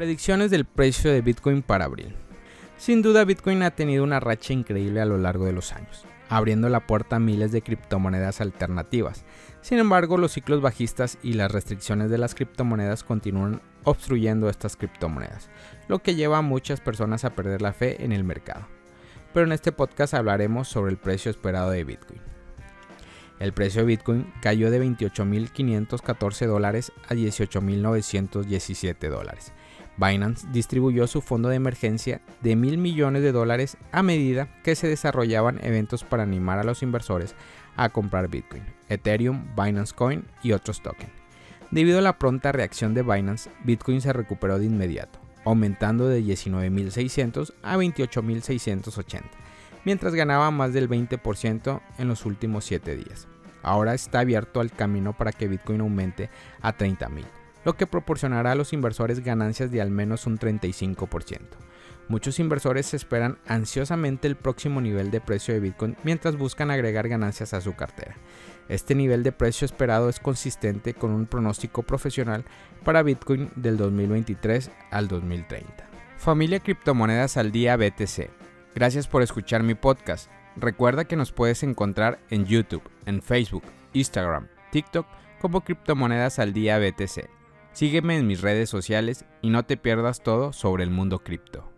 Predicciones del precio de Bitcoin para abril. Sin duda Bitcoin ha tenido una racha increíble a lo largo de los años, abriendo la puerta a miles de criptomonedas alternativas. Sin embargo, los ciclos bajistas y las restricciones de las criptomonedas continúan obstruyendo estas criptomonedas, lo que lleva a muchas personas a perder la fe en el mercado. Pero en este podcast hablaremos sobre el precio esperado de Bitcoin. El precio de Bitcoin cayó de 28.514 dólares a 18.917 dólares. Binance distribuyó su fondo de emergencia de mil millones de dólares a medida que se desarrollaban eventos para animar a los inversores a comprar Bitcoin, Ethereum, Binance Coin y otros tokens. Debido a la pronta reacción de Binance, Bitcoin se recuperó de inmediato, aumentando de 19.600 a 28.680 mientras ganaba más del 20% en los últimos 7 días. Ahora está abierto al camino para que Bitcoin aumente a 30.000, lo que proporcionará a los inversores ganancias de al menos un 35%. Muchos inversores esperan ansiosamente el próximo nivel de precio de Bitcoin mientras buscan agregar ganancias a su cartera. Este nivel de precio esperado es consistente con un pronóstico profesional para Bitcoin del 2023 al 2030. Familia Criptomonedas al Día BTC. Gracias por escuchar mi podcast. Recuerda que nos puedes encontrar en YouTube, en Facebook, Instagram, TikTok como Criptomonedas al Día BTC. Sígueme en mis redes sociales y no te pierdas todo sobre el mundo cripto.